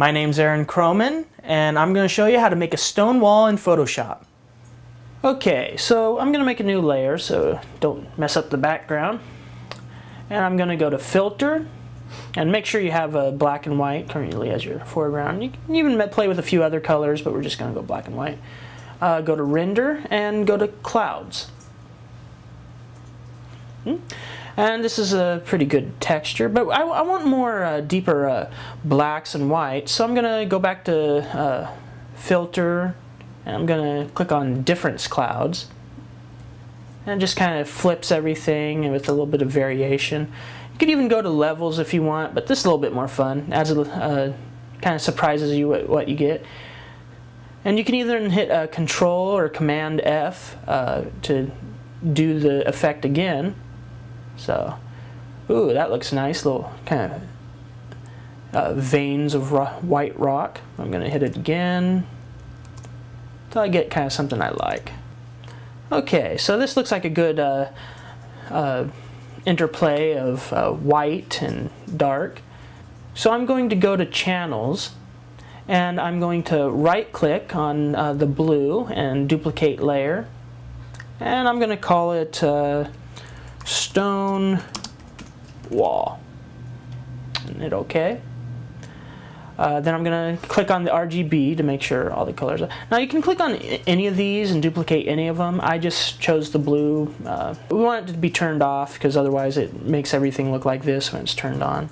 My name's Aaron Kromann and I'm going to show you how to make a stone wall in Photoshop. Okay, so I'm going to make a new layer so don't mess up the background. And I'm going to go to Filter and make sure you have a black and white currently as your foreground. You can even play with a few other colors, but we're just going to go black and white. Uh, go to Render and go to Clouds. Hmm? And this is a pretty good texture, but I, I want more uh, deeper uh, blacks and whites. So I'm gonna go back to uh, filter, and I'm gonna click on difference clouds. And it just kind of flips everything with a little bit of variation. You could even go to levels if you want, but this is a little bit more fun. Adds a, uh, kind of surprises you what, what, you get. And you can either hit uh, Control or Command F uh, to do the effect again. So, ooh, that looks nice. Little kind of uh, veins of ro white rock. I'm going to hit it again until I get kind of something I like. Okay, so this looks like a good uh, uh, interplay of uh, white and dark. So I'm going to go to Channels and I'm going to right click on uh, the blue and duplicate layer and I'm going to call it uh, stone wall. And hit OK. Uh, then I'm going to click on the RGB to make sure all the colors are. Now you can click on any of these and duplicate any of them. I just chose the blue. Uh, we want it to be turned off because otherwise it makes everything look like this when it's turned on.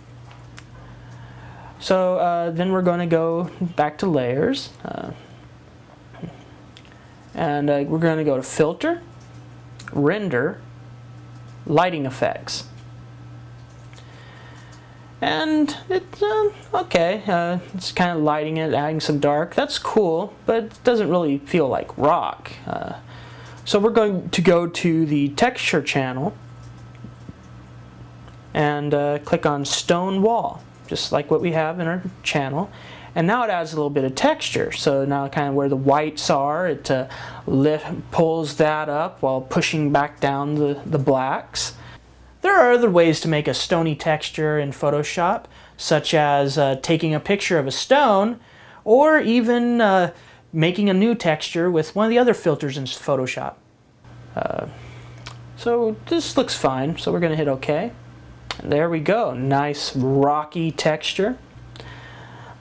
So uh, then we're going to go back to layers. Uh, and uh, we're going to go to filter, render, lighting effects. And it's uh, okay, uh, it's kind of lighting it, adding some dark. That's cool, but it doesn't really feel like rock. Uh, so we're going to go to the texture channel and uh, click on stone wall, just like what we have in our channel. And now it adds a little bit of texture. So now kind of where the whites are, it uh, lift, pulls that up while pushing back down the, the blacks. There are other ways to make a stony texture in Photoshop, such as uh, taking a picture of a stone, or even uh, making a new texture with one of the other filters in Photoshop. Uh, so this looks fine, so we're going to hit OK. There we go, nice rocky texture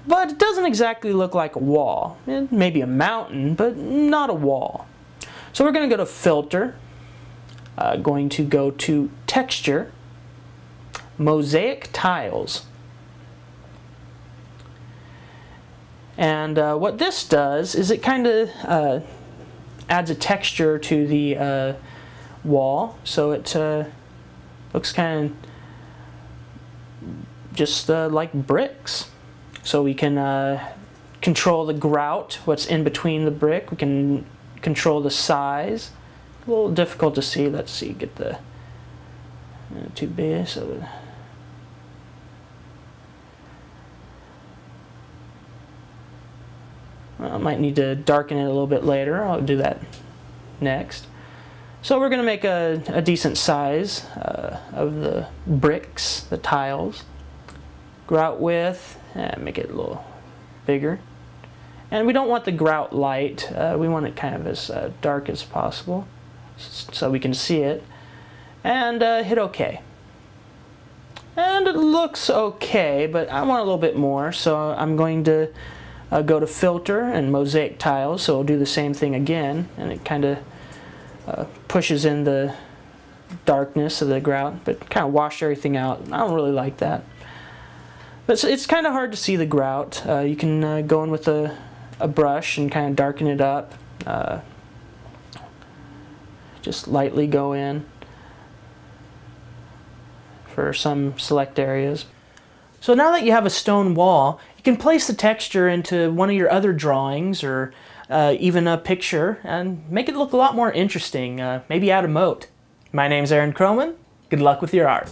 but it doesn't exactly look like a wall. It may be a mountain, but not a wall. So we're going to go to Filter, uh, going to go to Texture, Mosaic Tiles. And uh, what this does is it kind of uh, adds a texture to the uh, wall, so it uh, looks kind of just uh, like bricks. So we can uh, control the grout, what's in between the brick. We can control the size. A little difficult to see. Let's see, get the uh, too big. So I might need to darken it a little bit later. I'll do that next. So we're going to make a, a decent size uh, of the bricks, the tiles. Grout width, and make it a little bigger. And we don't want the grout light, uh, we want it kind of as uh, dark as possible so we can see it. And uh, hit OK. And it looks okay, but I want a little bit more, so I'm going to uh, go to Filter and Mosaic Tiles, so I'll do the same thing again, and it kind of uh, pushes in the darkness of the grout, but kind of wash everything out. I don't really like that. But it's, it's kind of hard to see the grout. Uh, you can uh, go in with a, a brush and kind of darken it up. Uh, just lightly go in for some select areas. So now that you have a stone wall, you can place the texture into one of your other drawings or uh, even a picture and make it look a lot more interesting. Uh, maybe add a moat. My name's Aaron Kromann. Good luck with your art.